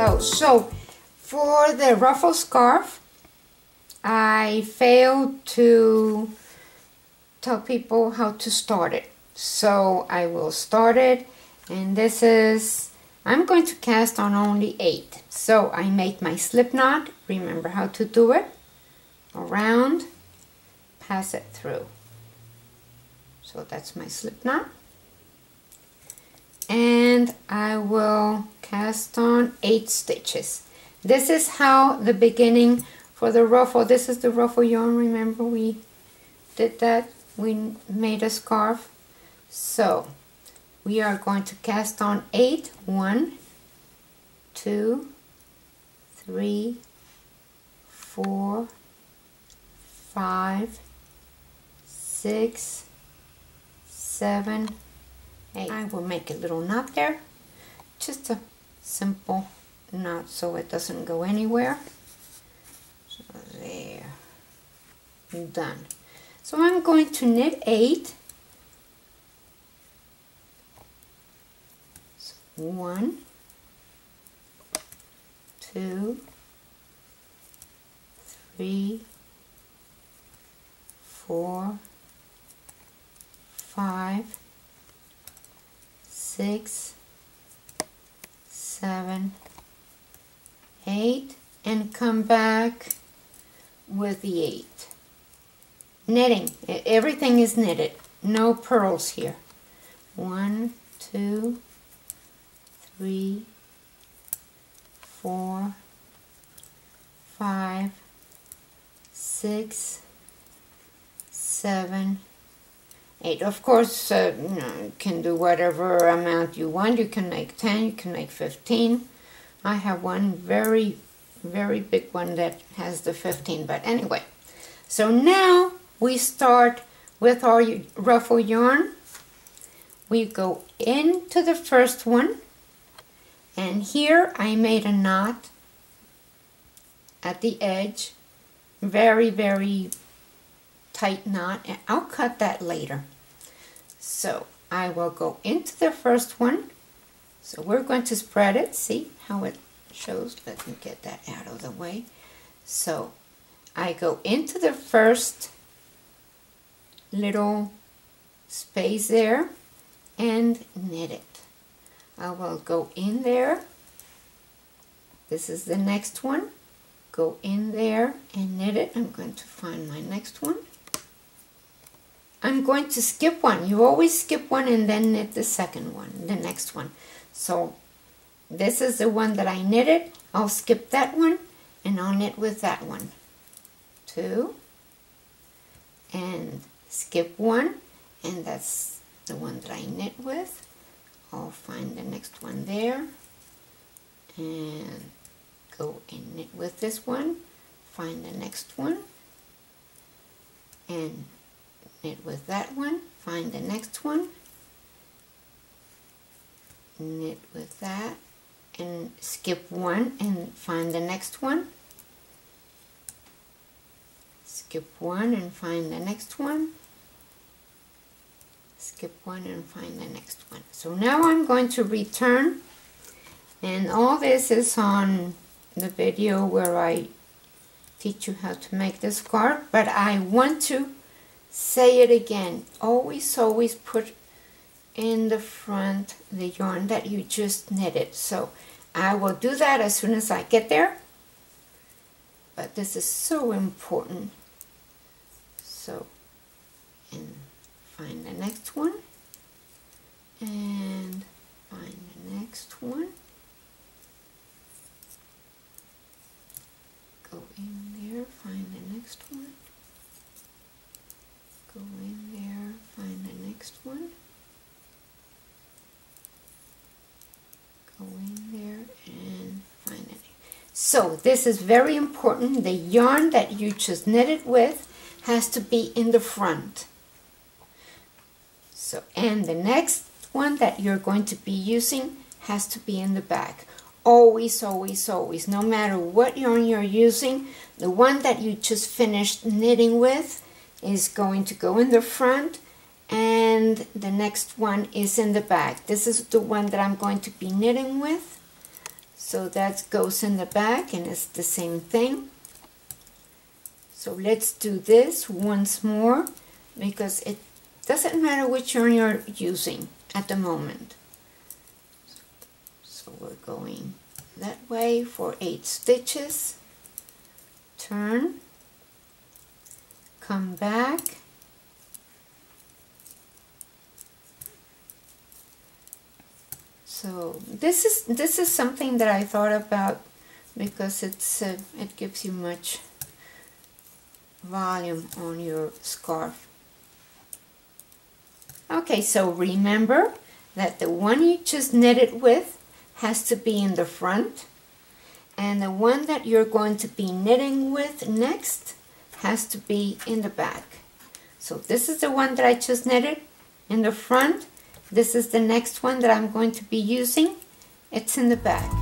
So, for the ruffle scarf, I failed to tell people how to start it. So, I will start it. And this is, I'm going to cast on only 8. So, I made my slip knot. Remember how to do it. Around, pass it through. So, that's my slip knot and I will cast on eight stitches. This is how the beginning for the ruffle this is the ruffle yarn remember we did that? We made a scarf. So we are going to cast on eight. One two three four five six seven I will make a little knot there. Just a simple knot so it doesn't go anywhere. So there. Done. So I'm going to knit eight. So one two three four five six, seven, eight, and come back with the eight. Knitting, everything is knitted, no purls here. One, two, three, four, five, six, seven, 8. Of course, uh, you, know, can do whatever amount you want. You can make 10, you can make 15. I have one very, very big one that has the 15. But anyway, so now we start with our ruffle yarn. We go into the first one. And here I made a knot at the edge. Very, very tight knot and I'll cut that later. So I will go into the first one. So we're going to spread it. See how it shows? Let me get that out of the way. So I go into the first little space there and knit it. I will go in there. This is the next one. Go in there and knit it. I'm going to find my next one. I'm going to skip one. You always skip one and then knit the second one, the next one. So this is the one that I knitted. I'll skip that one and I'll knit with that one. Two and skip one and that's the one that I knit with. I'll find the next one there and go and knit with this one. Find the next one and knit with that one, find the next one, knit with that, and skip one and find the next one, skip one and find the next one, skip one and find the next one. So now I'm going to return. And all this is on the video where I teach you how to make this card but I want to Say it again. Always, always put in the front the yarn that you just knitted. So I will do that as soon as I get there. But this is so important. So, and find the next one. And find the next one. Go in there, find the next one go in there, find the next one, go in there and find it. So this is very important. The yarn that you just knitted with has to be in the front. So, and the next one that you're going to be using has to be in the back. Always, always, always, no matter what yarn you're using, the one that you just finished knitting with is going to go in the front and the next one is in the back. This is the one that I'm going to be knitting with. So that goes in the back and it's the same thing. So let's do this once more because it doesn't matter which yarn you're using at the moment. So we're going that way for eight stitches. Turn. Come back so this is this is something that I thought about because it's uh, it gives you much volume on your scarf okay so remember that the one you just knitted with has to be in the front and the one that you're going to be knitting with next has to be in the back. So this is the one that I just knitted in the front. This is the next one that I'm going to be using. It's in the back.